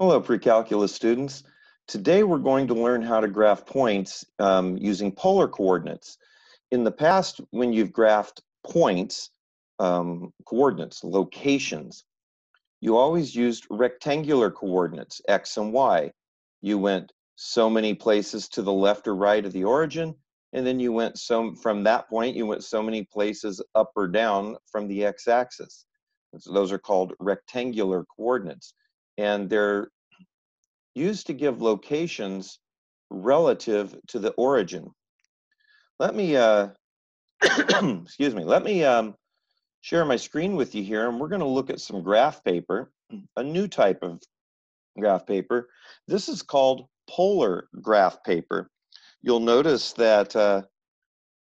Hello, pre-calculus students. Today we're going to learn how to graph points um, using polar coordinates. In the past, when you've graphed points, um, coordinates, locations, you always used rectangular coordinates, x and y. You went so many places to the left or right of the origin, and then you went so from that point, you went so many places up or down from the x-axis. So those are called rectangular coordinates and they're used to give locations relative to the origin. Let me, uh, excuse me, let me um, share my screen with you here, and we're going to look at some graph paper, a new type of graph paper. This is called polar graph paper. You'll notice that uh,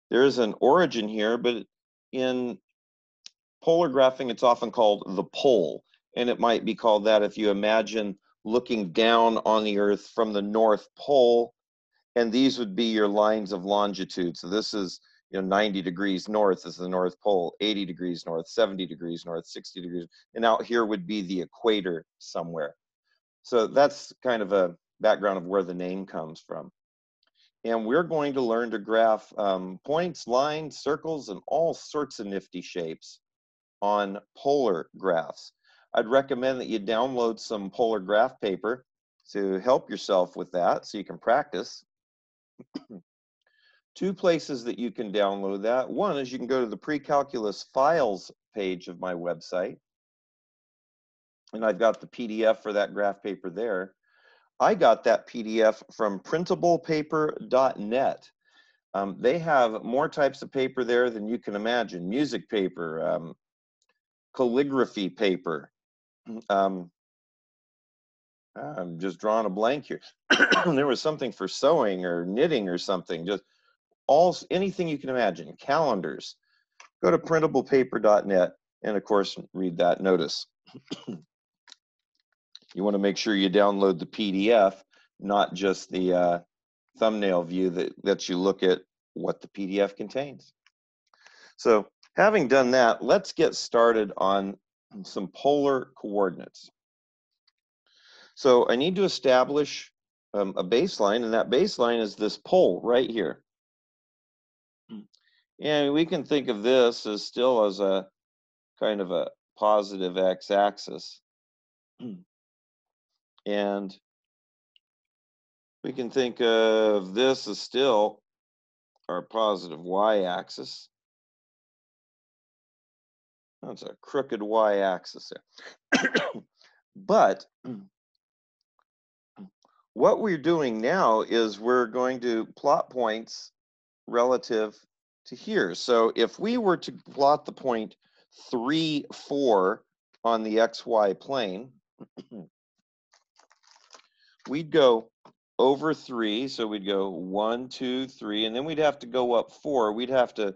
there is an origin here, but in polar graphing, it's often called the pole and it might be called that if you imagine looking down on the Earth from the North Pole, and these would be your lines of longitude. So this is you know 90 degrees north is the North Pole, 80 degrees north, 70 degrees north, 60 degrees, and out here would be the equator somewhere. So that's kind of a background of where the name comes from. And we're going to learn to graph um, points, lines, circles, and all sorts of nifty shapes on polar graphs. I'd recommend that you download some polar graph paper to help yourself with that so you can practice. Two places that you can download that. One is you can go to the pre-calculus files page of my website. And I've got the PDF for that graph paper there. I got that PDF from printablepaper.net. Um, they have more types of paper there than you can imagine. Music paper, um, calligraphy paper, um, I'm just drawing a blank here. there was something for sewing or knitting or something, just all anything you can imagine. Calendars. Go to printablepaper.net and of course read that notice. you want to make sure you download the PDF, not just the uh, thumbnail view that lets you look at what the PDF contains. So having done that, let's get started on some polar coordinates. So I need to establish um, a baseline, and that baseline is this pole right here. And we can think of this as still as a kind of a positive x-axis. And we can think of this as still our positive y-axis. That's a crooked y-axis there. but what we're doing now is we're going to plot points relative to here. So if we were to plot the point 3, 4 on the xy plane, we'd go over 3, so we'd go one, two, three, and then we'd have to go up 4. We'd have to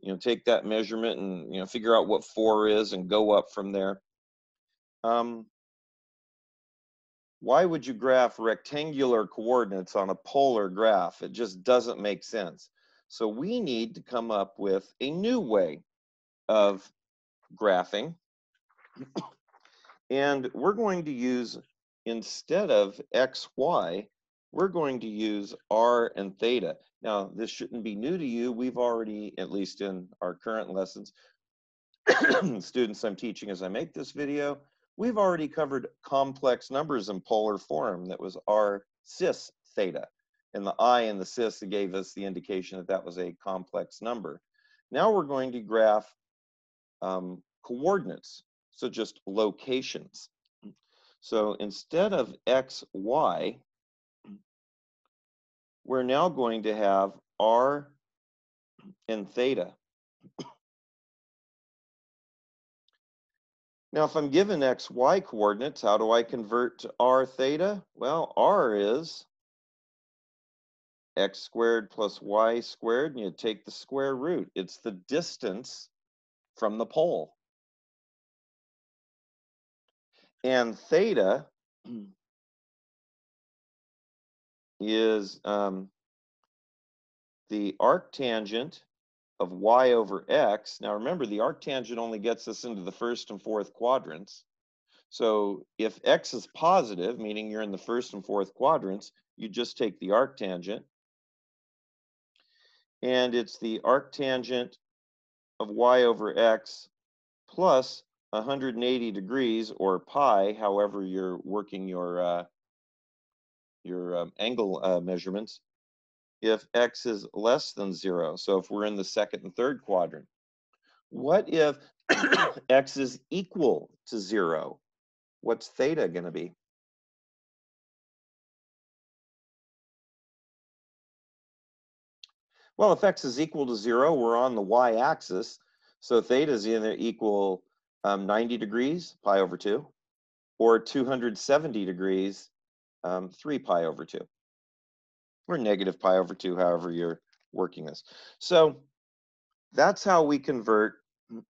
you know, take that measurement and, you know, figure out what four is and go up from there. Um, why would you graph rectangular coordinates on a polar graph? It just doesn't make sense. So we need to come up with a new way of graphing. and we're going to use, instead of xy, we're going to use r and theta. Now, this shouldn't be new to you. We've already, at least in our current lessons, students I'm teaching as I make this video, we've already covered complex numbers in polar form. That was r cis theta. And the i and the cis gave us the indication that that was a complex number. Now we're going to graph um, coordinates, so just locations. So instead of x, y, we're now going to have r and theta. Now, if I'm given x, y coordinates, how do I convert to r theta? Well, r is x squared plus y squared, and you take the square root. It's the distance from the pole. And theta is um, the arctangent of y over x. Now remember, the arctangent only gets us into the first and fourth quadrants. So if x is positive, meaning you're in the first and fourth quadrants, you just take the arctangent. And it's the arctangent of y over x plus 180 degrees or pi, however you're working your uh, your um, angle uh, measurements, if x is less than zero. So if we're in the second and third quadrant. What if x is equal to zero? What's theta going to be? Well, if x is equal to zero, we're on the y-axis. So theta is either equal um, 90 degrees, pi over 2, or 270 degrees, um, 3 pi over 2, or negative pi over 2, however you're working this. So that's how we convert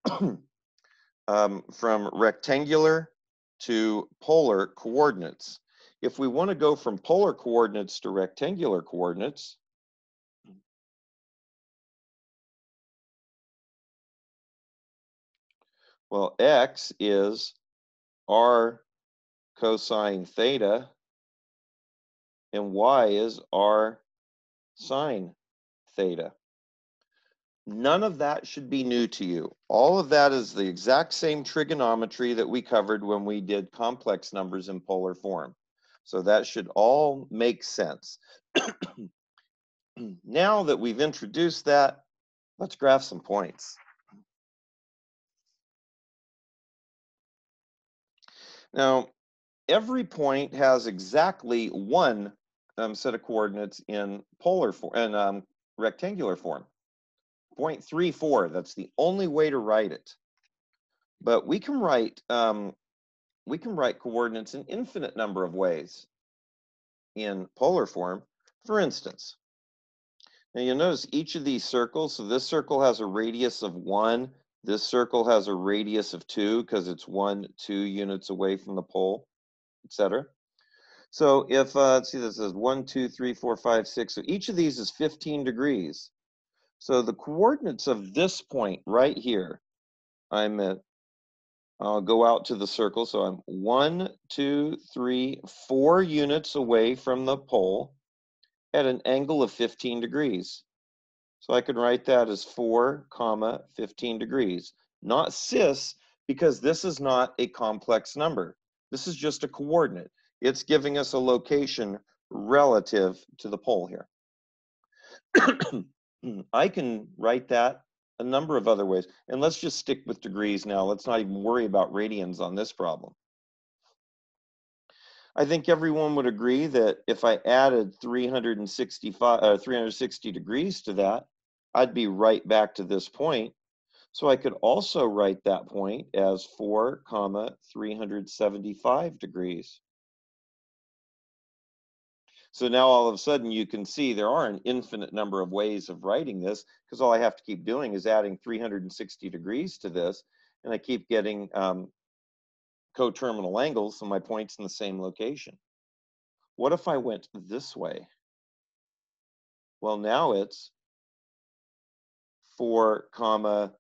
um, from rectangular to polar coordinates. If we want to go from polar coordinates to rectangular coordinates, well, x is r cosine theta, and y is r sine theta. None of that should be new to you. All of that is the exact same trigonometry that we covered when we did complex numbers in polar form. So that should all make sense. now that we've introduced that, let's graph some points. Now, every point has exactly one um, set of coordinates in polar form and um, rectangular form. 0.34, that's the only way to write it. But we can write um, we can write coordinates in infinite number of ways in polar form. For instance, now you'll notice each of these circles, so this circle has a radius of one, this circle has a radius of two because it's one, two units away from the pole, etc. So if, uh, let's see, this is one, two, three, four, five, six. So each of these is 15 degrees. So the coordinates of this point right here, I'm at, I'll go out to the circle. So I'm one, two, three, four units away from the pole at an angle of 15 degrees. So I could write that as 4 comma 15 degrees, not cis, because this is not a complex number. This is just a coordinate. It's giving us a location relative to the pole here. I can write that a number of other ways. And let's just stick with degrees now. Let's not even worry about radians on this problem. I think everyone would agree that if I added 365, uh, 360 degrees to that, I'd be right back to this point. So I could also write that point as 4 comma 375 degrees. So now all of a sudden you can see there are an infinite number of ways of writing this because all I have to keep doing is adding 360 degrees to this and I keep getting um, coterminal angles so my point's in the same location. What if I went this way? Well, now it's 4 comma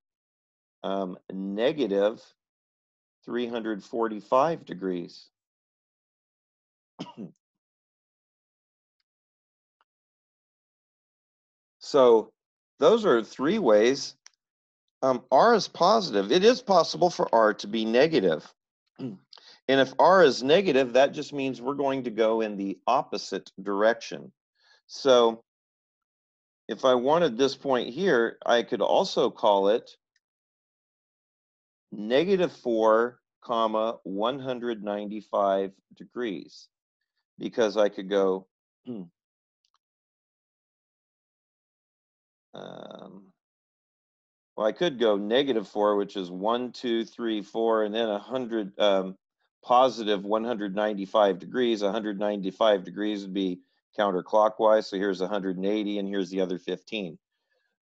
um, negative 345 degrees. So those are three ways. Um, R is positive. It is possible for R to be negative. And if R is negative, that just means we're going to go in the opposite direction. So if I wanted this point here, I could also call it negative 4 comma 195 degrees because I could go Um, well, I could go negative four, which is one, two, three, four, and then a hundred um, positive 195 degrees. 195 degrees would be counterclockwise. So here's 180 and here's the other 15.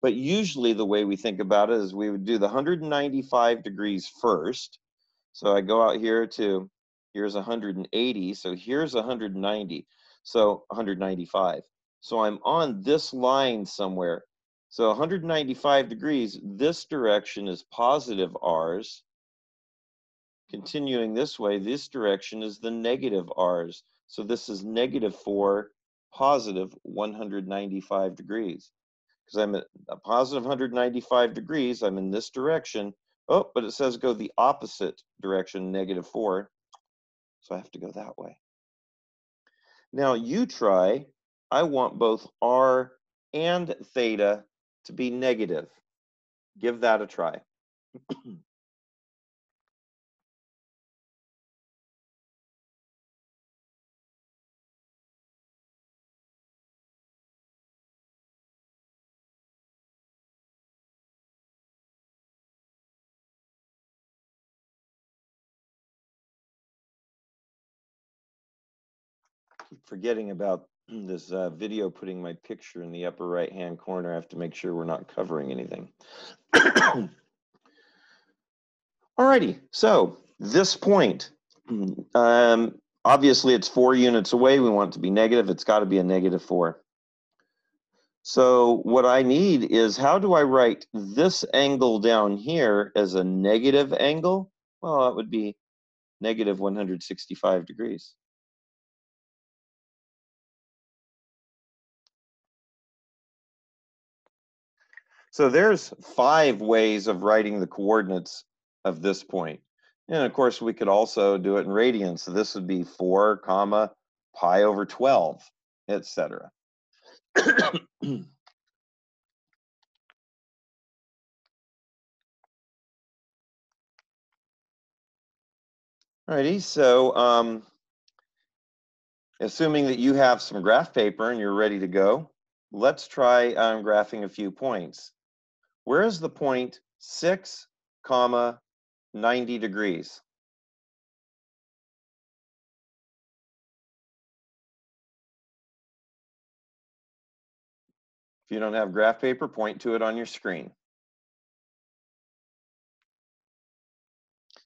But usually the way we think about it is we would do the 195 degrees first. So I go out here to, here's 180. So here's 190. So 195. So I'm on this line somewhere. So 195 degrees, this direction is positive r's. Continuing this way, this direction is the negative r's. So this is negative 4, positive 195 degrees. Because I'm at a positive 195 degrees, I'm in this direction. Oh, but it says go the opposite direction, negative 4. So I have to go that way. Now you try, I want both r and theta to be negative. Give that a try. keep forgetting about this uh, video putting my picture in the upper right hand corner. I have to make sure we're not covering anything. Alrighty, so this point, um, obviously it's four units away. We want it to be negative. It's got to be a negative four. So what I need is how do I write this angle down here as a negative angle? Well, that would be negative 165 degrees. So there's five ways of writing the coordinates of this point. And of course, we could also do it in radians. So this would be 4 comma pi over 12, etc. Alrighty, so um, assuming that you have some graph paper and you're ready to go, let's try um, graphing a few points. Where is the point 6 comma 90 degrees? If you don't have graph paper, point to it on your screen.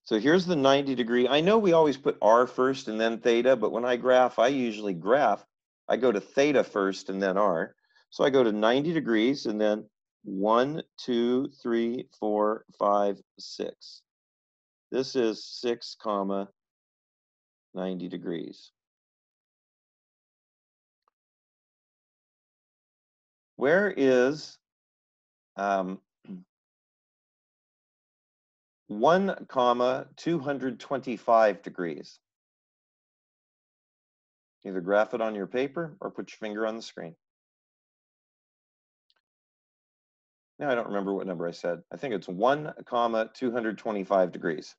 So here's the 90 degree. I know we always put R first and then theta, but when I graph, I usually graph. I go to theta first and then R. So I go to 90 degrees and then one, two, three, four, five, six. This is six comma 90 degrees. Where is um, 1 comma 225 degrees? Either graph it on your paper or put your finger on the screen. Now I don't remember what number I said. I think it's 1 comma 225 degrees.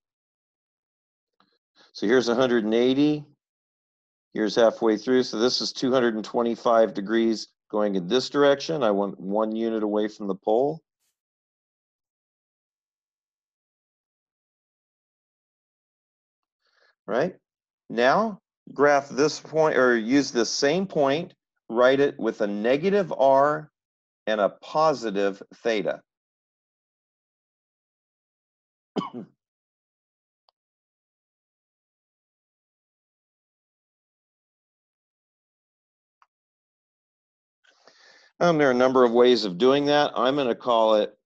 So here's 180. Here's halfway through. So this is 225 degrees going in this direction. I want one unit away from the pole. Right? Now graph this point or use this same point, write it with a negative r and a positive theta. um, there are a number of ways of doing that. I'm going to call it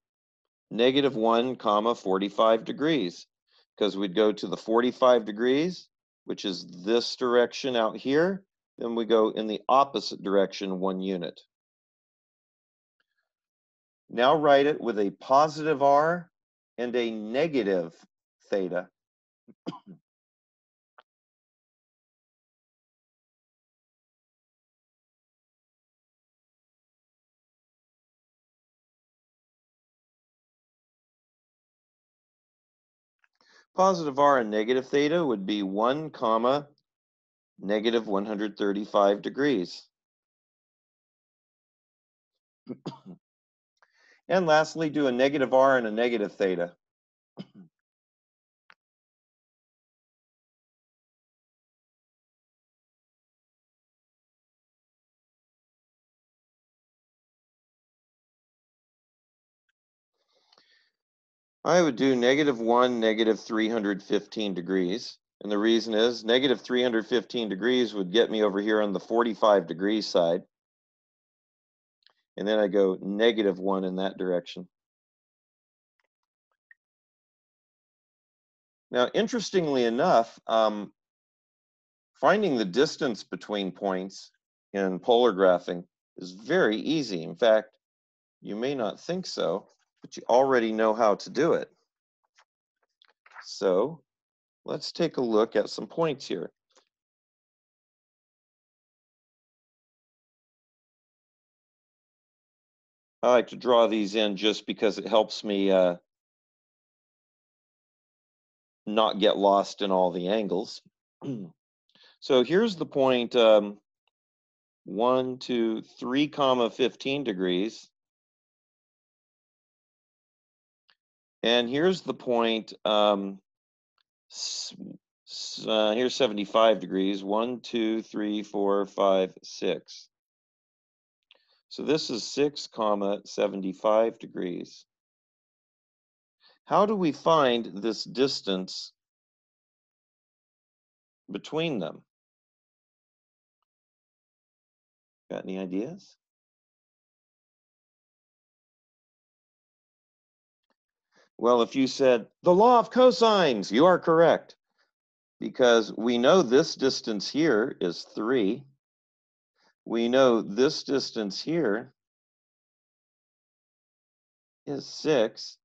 negative 1 comma 45 degrees because we'd go to the 45 degrees, which is this direction out here. Then we go in the opposite direction one unit. Now write it with a positive r and a negative theta. Positive r and negative theta would be 1 comma negative 135 degrees. And lastly, do a negative r and a negative theta. I would do negative 1, negative 315 degrees. And the reason is negative 315 degrees would get me over here on the 45 degrees side and then I go negative one in that direction. Now, interestingly enough, um, finding the distance between points in polar graphing is very easy. In fact, you may not think so, but you already know how to do it. So let's take a look at some points here. I like to draw these in just because it helps me uh, not get lost in all the angles. so here's the point um, 1, 2, 3 comma 15 degrees. And here's the point, um, uh, here's 75 degrees, 1, 2, 3, 4, 5, 6. So this is 6 comma 75 degrees. How do we find this distance between them? Got any ideas? Well, if you said the law of cosines, you are correct because we know this distance here is 3 we know this distance here is 6.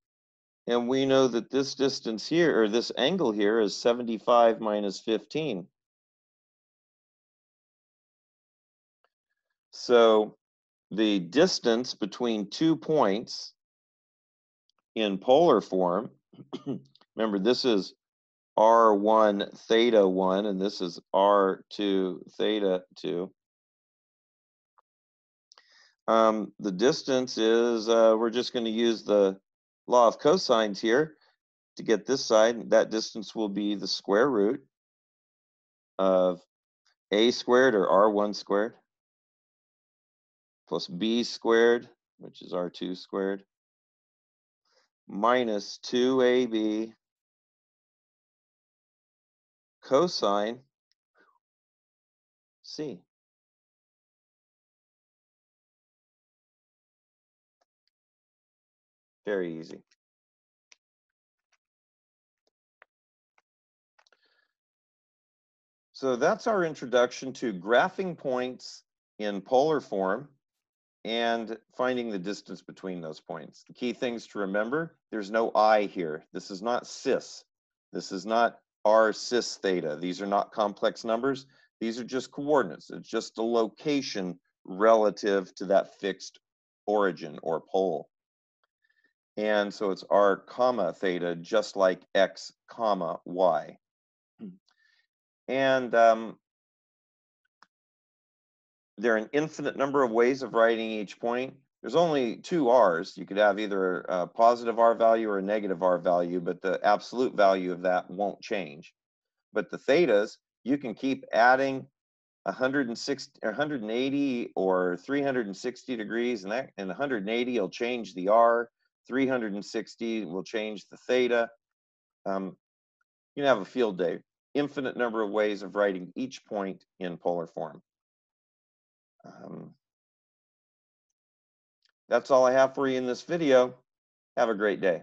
And we know that this distance here, or this angle here, is 75 minus 15. So the distance between two points in polar form, remember this is r1 theta 1, and this is r2 theta 2. Um, the distance is, uh, we're just going to use the law of cosines here to get this side. That distance will be the square root of a squared or r1 squared plus b squared, which is r2 squared, minus 2ab cosine c. Very easy. So that's our introduction to graphing points in polar form and finding the distance between those points. The key things to remember, there's no I here. This is not cis. This is not r cis theta. These are not complex numbers. These are just coordinates. It's just a location relative to that fixed origin or pole. And so it's r comma theta, just like x comma y. And um, there are an infinite number of ways of writing each point. There's only two r's. You could have either a positive r value or a negative r value, but the absolute value of that won't change. But the thetas, you can keep adding 160, 180 or 360 degrees, and that and 180 will change the r. 360 will change the theta. Um, you can have a field day. Infinite number of ways of writing each point in polar form. Um, that's all I have for you in this video. Have a great day.